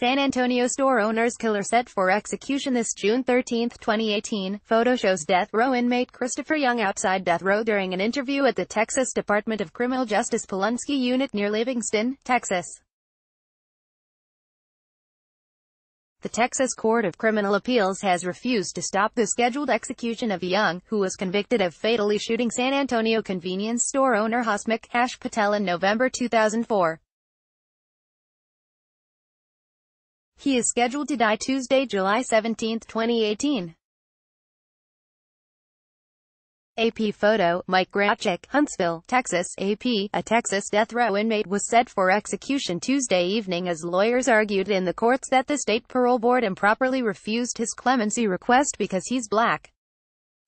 San Antonio store owner's killer set for execution this June 13, 2018. Photo shows death row inmate Christopher Young outside death row during an interview at the Texas Department of Criminal Justice Polunsky Unit near Livingston, Texas. The Texas Court of Criminal Appeals has refused to stop the scheduled execution of Young, who was convicted of fatally shooting San Antonio convenience store owner Hasmukh Hash Patel in November 2004. He is scheduled to die Tuesday, July 17, 2018. AP photo, Mike Graczyk, Huntsville, Texas, AP, a Texas death row inmate was set for execution Tuesday evening as lawyers argued in the courts that the state parole board improperly refused his clemency request because he's black.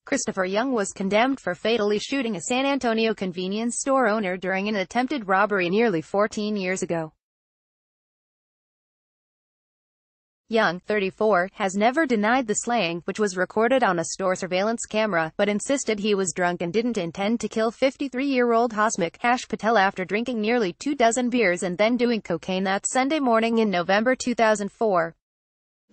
Christopher Young was condemned for fatally shooting a San Antonio convenience store owner during an attempted robbery nearly 14 years ago. Young, 34, has never denied the slaying, which was recorded on a store surveillance camera, but insisted he was drunk and didn't intend to kill 53-year-old Hasmukh Hash Patel after drinking nearly two dozen beers and then doing cocaine that Sunday morning in November 2004.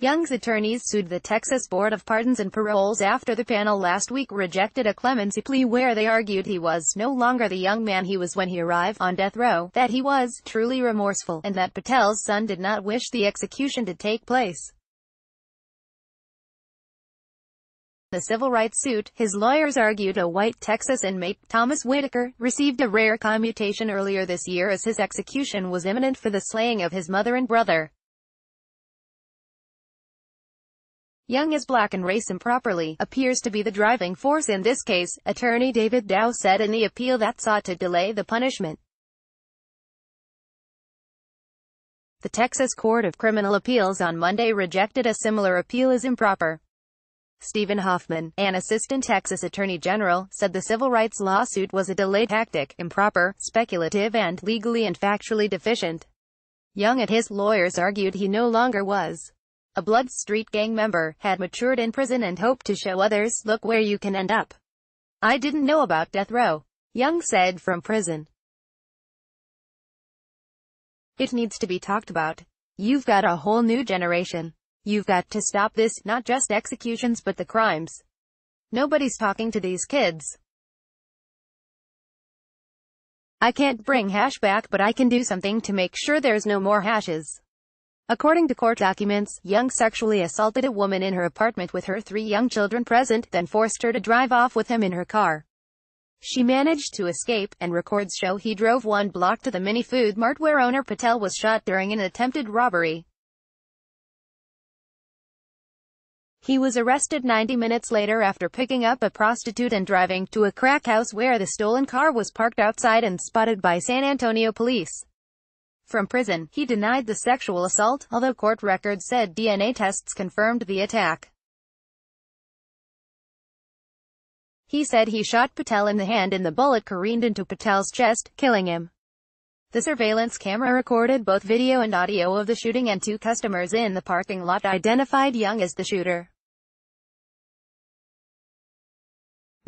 Young's attorneys sued the Texas Board of Pardons and Paroles after the panel last week rejected a clemency plea where they argued he was no longer the young man he was when he arrived on death row, that he was truly remorseful, and that Patel's son did not wish the execution to take place. the civil rights suit, his lawyers argued a white Texas inmate, Thomas Whitaker, received a rare commutation earlier this year as his execution was imminent for the slaying of his mother and brother. Young is black and race improperly, appears to be the driving force in this case, attorney David Dow said in the appeal that sought to delay the punishment. The Texas Court of Criminal Appeals on Monday rejected a similar appeal as improper. Stephen Hoffman, an assistant Texas attorney general, said the civil rights lawsuit was a delay tactic, improper, speculative and legally and factually deficient. Young and his lawyers argued he no longer was a Blood Street gang member, had matured in prison and hoped to show others, look where you can end up. I didn't know about death row. Young said from prison. It needs to be talked about. You've got a whole new generation. You've got to stop this, not just executions but the crimes. Nobody's talking to these kids. I can't bring hash back but I can do something to make sure there's no more hashes. According to court documents, Young sexually assaulted a woman in her apartment with her three young children present, then forced her to drive off with him in her car. She managed to escape, and records show he drove one block to the mini food mart where owner Patel was shot during an attempted robbery. He was arrested 90 minutes later after picking up a prostitute and driving to a crack house where the stolen car was parked outside and spotted by San Antonio police. From prison, he denied the sexual assault, although court records said DNA tests confirmed the attack. He said he shot Patel in the hand and the bullet careened into Patel's chest, killing him. The surveillance camera recorded both video and audio of the shooting and two customers in the parking lot identified Young as the shooter.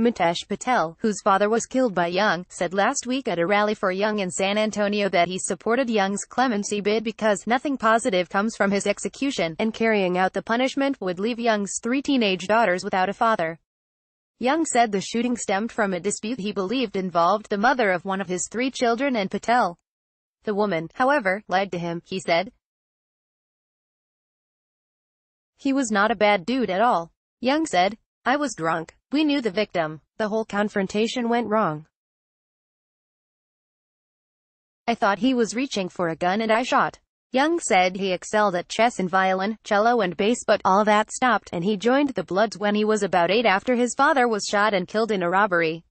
Mitesh Patel, whose father was killed by Young, said last week at a rally for Young in San Antonio that he supported Young's clemency bid because nothing positive comes from his execution, and carrying out the punishment would leave Young's three teenage daughters without a father. Young said the shooting stemmed from a dispute he believed involved the mother of one of his three children and Patel. The woman, however, lied to him, he said. He was not a bad dude at all. Young said, I was drunk. We knew the victim. The whole confrontation went wrong. I thought he was reaching for a gun and I shot. Young said he excelled at chess and violin, cello and bass but all that stopped and he joined the Bloods when he was about eight after his father was shot and killed in a robbery.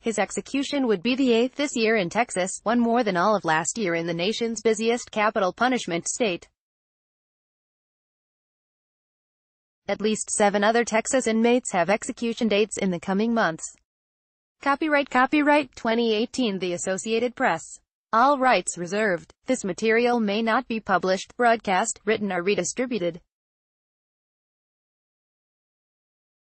His execution would be the eighth this year in Texas, one more than all of last year in the nation's busiest capital punishment state. At least seven other Texas inmates have execution dates in the coming months. Copyright Copyright 2018 The Associated Press. All rights reserved. This material may not be published, broadcast, written or redistributed.